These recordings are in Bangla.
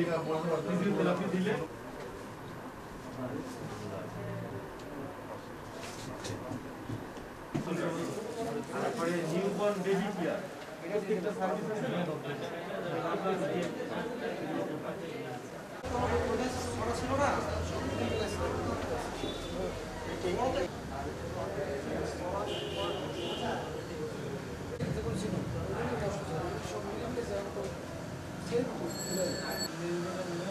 ফিজিওথেরাপি দিলে তারপরে নিউবর্ন বেবি কেয়ার প্রত্যেকটা সার্ভিস Thank you.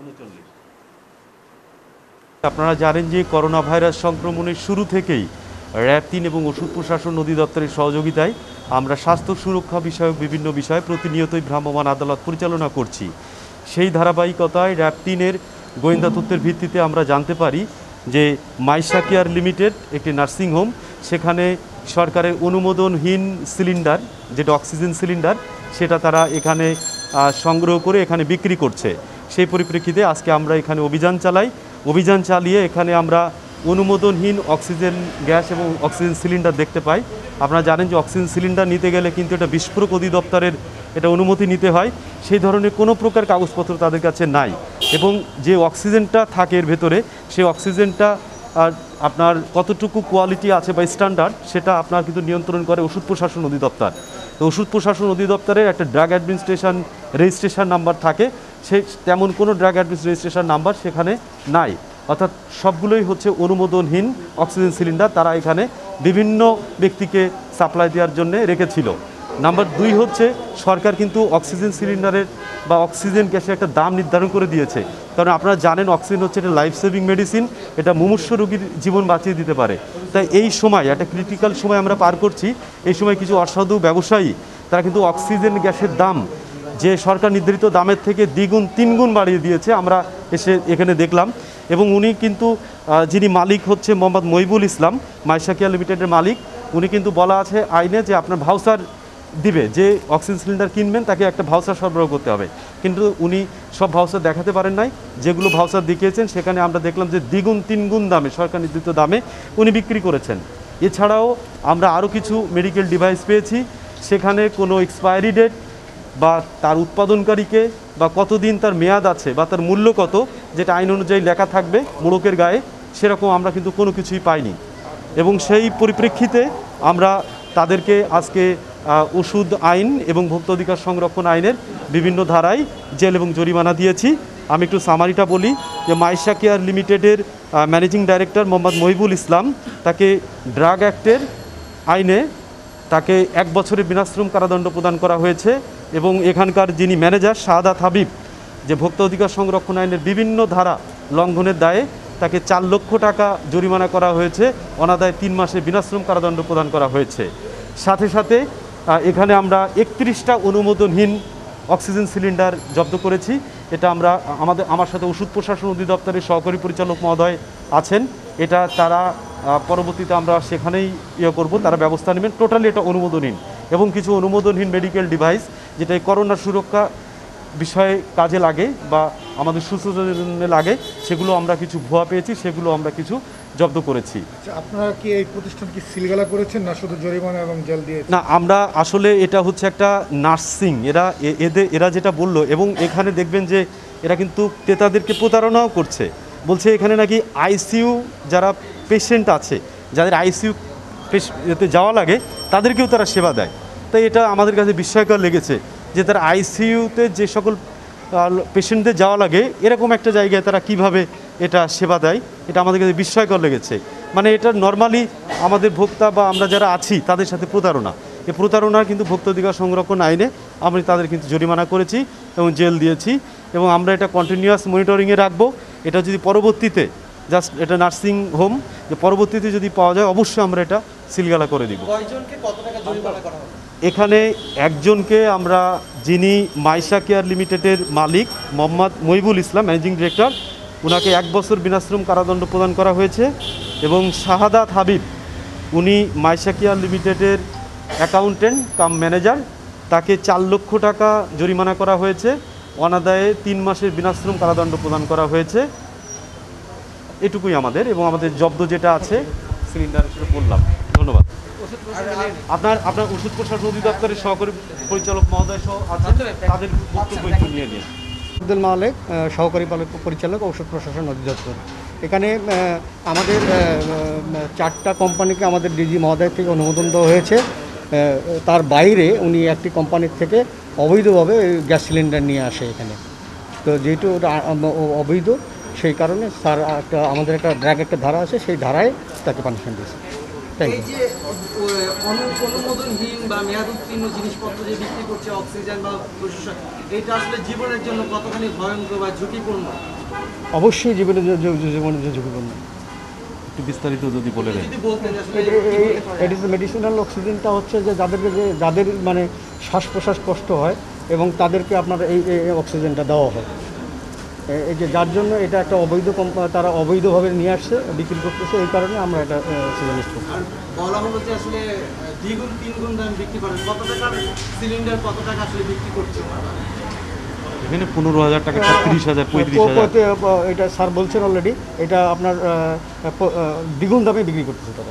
উনচল্লিশ। আপনারা জানেন যে করোনা ভাইরাস সংক্রমণের শুরু থেকেই র্যাব তিন এবং ওষুধ প্রশাসন নদী দপ্তরের সহযোগিতায় আমরা স্বাস্থ্য সুরক্ষা বিষয়ক বিভিন্ন বিষয়ে প্রতিনিয়তই ভ্রাম্যমাণ আদালত পরিচালনা করছি। সেই ধারাবাহিকতায় র্যাব তিনের গোয়েন্দা তথ্যের ভিত্তিতে আমরা জানতে পারি যে মাইশা কেয়ার লিমিটেড, একটি নার্সিংহোম সেখানে সরকারের অনুমোদনহীন সিলিন্ডার, যেটা অক্সিজেন সিলিন্ডার, সেটা তারা এখানে সংগ্রহ করে এখানে বিক্রি করছে। সেই পরিপ্রেক্ষিতে আজকে আমরা এখানে অভিযান চালাই। অভিযান চালিয়ে এখানে আমরা অনুমোদনহীন অক্সিজেন গ্যাস এবং অক্সিজেন সিলিন্ডার দেখতে পাই। আপনারা জানেন যে অক্সিজেন সিলিন্ডার নিতে গেলে কিন্তু এটা বিস্ফোরক অধিদপ্তরের এটা অনুমতি নিতে হয়। সেই ধরনের কোনো প্রকার কাগজপত্র তাদের কাছে নাই এবং যে অক্সিজেনটা থাকে এর ভেতরে, সেই অক্সিজেনটা আপনার কতটুকু কোয়ালিটি আছে বা স্ট্যান্ডার্ড সেটা আপনার কিন্তু নিয়ন্ত্রণ করে ওষুধ প্রশাসন অধিদপ্তর। তো ওষুধ প্রশাসন অধিদপ্তরের একটা ড্রাগ অ্যাডমিনিস্ট্রেশন রেজিস্ট্রেশন নাম্বার থাকে। সে তেমন কোনো ড্রাগ অ্যাডমিনিস্ট্রেশন রেজিস্ট্রেশন নাম্বার সেখানে নাই। অর্থাৎ সবগুলোই হচ্ছে অনুমোদনহীন অক্সিজেন সিলিন্ডার, তারা এখানে বিভিন্ন ব্যক্তিকে সাপ্লাই দেওয়ার জন্য রেখেছিল। নাম্বার দুই হচ্ছে, সরকার কিন্তু অক্সিজেন সিলিন্ডারের বা অক্সিজেন গ্যাসের একটা দাম নির্ধারণ করে দিয়েছে। কারণ আপনারা জানেন অক্সিজেন হচ্ছে একটা লাইফ সেভিং মেডিসিন এটা মুমূর্ষ রোগীর জীবন বাঁচিয়ে দিতে পারে। তাই এই সময়, একটা ক্রিটিক্যাল সময় আমরা পার করছি, এই সময় কিছু অসাধু ব্যবসায়ী, তারা কিন্তু অক্সিজেন গ্যাসের দাম যে সরকার নির্ধারিত দামের থেকে দ্বিগুণ, তিনগুণ বাড়িয়ে দিয়েছে, আমরা এসে এখানে দেখলাম। এবং উনি কিন্তু যিনি মালিক হচ্ছে মোহাম্মদ মহিবুল ইসলাম, মাইশাকিয়া লিমিটেডের মালিক, উনি কিন্তু বলা আছে আইনে যে আপনার ভাউচার দিবে, যে অক্সিজেন সিলিন্ডার কিনবেন, তাকে একটা ভাউচার সরবরাহ করতে হবে। কিন্তু উনি সব ভাউচার দেখাতে পারেন নাই, যেগুলো ভাউচার দেখিয়েছেন, সেখানে আমরা দেখলাম যে দ্বিগুণ, তিনগুণ দামে, সরকার নির্ধারিত দামে উনি বিক্রি করেছেন। এছাড়াও আমরা আরও কিছু মেডিকেল ডিভাইস পেয়েছি, সেখানে কোনো এক্সপায়ারি ডেট বা তার উৎপাদনকারীকে বা কতদিন তার মেয়াদ আছে বা তার মূল্য কত, যেটা আইন অনুযায়ী লেখা থাকবে মোড়কের গায়ে, সেরকম আমরা কিন্তু কোনো কিছুই পাইনি। এবং সেই পরিপ্রেক্ষিতে আমরা তাদেরকে আজকে ওষুধ আইন এবং ভোক্তা অধিকার সংরক্ষণ আইনের বিভিন্ন ধারায় জেল এবং জরিমানা দিয়েছি। আমি একটু সামারিটা বলি যে মাইশা কেয়ার লিমিটেডের ম্যানেজিং ডাইরেক্টর মোহাম্মদ মহিবুল ইসলাম তাকে ড্রাগ অ্যাক্টের আইনে তাকে এক বছরের বিনাশ্রম কারাদণ্ড প্রদান করা হয়েছে। এবং এখানকার যিনি ম্যানেজার শাহাদাত হাবিব, যে ভোক্তা অধিকার সংরক্ষণ আইনের বিভিন্ন ধারা লঙ্ঘনের দায়ে তাকে চার লক্ষ টাকা জরিমানা করা হয়েছে। অনাদায় তিন মাসে বিনাশ্রম কারাদণ্ড প্রদান করা হয়েছে। সাথে সাথে এখানে আমরা একত্রিশটা অনুমোদনহীন অক্সিজেন সিলিন্ডার জব্দ করেছি। এটা আমরা, আমাদের, আমার সাথে ওষুধ প্রশাসন অধিদপ্তরের সহকারী পরিচালক মহোদয় আছেন। এটা তারা পরবর্তীতে আমরা সেখানেই ইয়ে করব, তারা ব্যবস্থা নেবেন। টোটালি এটা অনুমোদনহীন। এবং কিছু অনুমোদনহীন মেডিকেল ডিভাইস যেটা এই করোনা সুরক্ষা বিষয়ে কাজে লাগে বা আমাদের সুস্থতার লাগে সেগুলো আমরা কিছু ভুয়া পেয়েছি সেগুলো আমরা কিছু জব্দ করেছি। আচ্ছা, আপনারা কি এই প্রতিষ্ঠান কি সিলগালা করেছেন না শুধু জরিমানা এবং জেল দিয়ে না আমরা আসলে এটা হচ্ছে একটা নার্সিং এরা এ- এদের এরা যেটা বলল এবং এখানে দেখবেন যে এরা কিন্তু ক্রেতাদেরকে প্রতারণাও করছে। বলছে এখানে নাকি আইসিইউ যারা পেশেন্ট আছে যাদের আইসিইউ যাওয়া লাগে তাদেরকেও তারা সেবা দেয়। তাই এটা আমাদের কাছে বিস্ময়কর লেগেছে যে তারা আইসিইউতে যে সকল পেশেন্টদের যাওয়া লাগে, এরকম একটা জায়গায় তারা কীভাবে এটা সেবা দেয়, এটা আমাদের কাছে বিস্ময়কর লেগেছে। মানে এটা নর্মালি আমাদের ভোক্তা বা আমরা যারা আছি, তাদের সাথে প্রতারণা। এই প্রতারণা কিন্তু ভোক্তাধিকার সংরক্ষণ আইনে আমি তাদের কিন্তু জরিমানা করেছি এবং জেল দিয়েছি এবং আমরা এটা কন্টিনিউয়াস মনিটরিংয়ে রাখব। এটা যদি পরবর্তীতে জাস্ট এটা নার্সিং হোম যে পরবর্তীতে যদি পাওয়া যায়, অবশ্যই আমরা এটা সিলগালা করে দিব। কত টাকা জরিমানা করা হবে? এখানে একজনকে আমরা, যিনি মাইশা কেয়ার লিমিটেডের মালিক, মোহাম্মদ মহিবুল ইসলাম, ম্যানেজিং ডিরেক্টর ওনাকে এক বছর বিনাশ্রম কারাদণ্ড প্রদান করা হয়েছে এবং শাহাদাত হাবিব, উনি মাইশা কেয়ার লিমিটেডের অ্যাকাউন্টেন্ট, কাম ম্যানেজার, তাকে চার লক্ষ টাকা জরিমানা করা হয়েছে, অনাদায়ে তিন মাসের বিনাশ্রম কারাদণ্ড প্রদান করা হয়েছে। এটুকুই আমাদের এবং আমাদের জব্দ যেটা আছে, সিলিন্ডার হিসেবে বললাম। আপনার আপনার ওষুধ প্রশাসন অধিদপ্তরের সহকারী পরিচালক মহোদয় সহ আছেন তাদের বক্তব্য একটু নিয়ে নিন। আব্দুল মালেক সহকারী পরিচালক, ঔষধ প্রশাসন অধিদপ্তর। এখানে আমাদের চারটা কোম্পানিকে আমাদের ডিজি মহোদয় থেকে অনুমোদন দেওয়া হয়েছে। তার বাইরে উনি একটি কোম্পানির থেকে অবৈধভাবে গ্যাস সিলিন্ডার নিয়ে আসে এখানে। তো যেহেতু ওটা অবৈধ, সেই কারণে স্যার একটা, আমাদের একটা ড্র্যাগ একটা ধারা আছে, সেই ধারায় তাকে পানিশমেন্ট দিয়েছে। এই যে অনুমোদনহীন বা মেয়াদ উত্তীর্ণ জিনিসপত্র যে বিক্রি করছে অক্সিজেন বা প্রশাসন এটা আসলে জীবনের জন্য কতখানি ভয়ঙ্কর বা ঝুঁকিপূর্ণ? অবশ্যই জীবনে জীবনে ঝুঁকিপূর্ণ। একটু বিস্তারিত যদি বলে দেন। এটি মেডিসিনাল অক্সিজেনটা হচ্ছে যে যাদেরকে যে যাদের মানে শ্বাস প্রশ্বাস কষ্ট হয় এবং তাদেরকে আপনার এই অক্সিজেনটা দেওয়া হয়। এই যে যার জন্য এটা একটা অবৈধ কোম্পানি তারা অবৈধভাবে নিয়ে আসছে বিক্রি করতেছে এই কারণে আমরা এটা সিজনিস্ট করছি বলা হলো যে আসলে দ্বিগুণ তিনগুণ দাম বিক্রি করে কত টাকার সিলিন্ডার কত টাকা আসলে বিক্রি করছে এখানে পনেরো হাজার টাকা তিরিশ হাজার পঁয়ত্রিশ হাজার। এটা স্যার বলছেন অলরেডি এটা আপনার দ্বিগুণ দামে বিক্রি করতেছে তারা।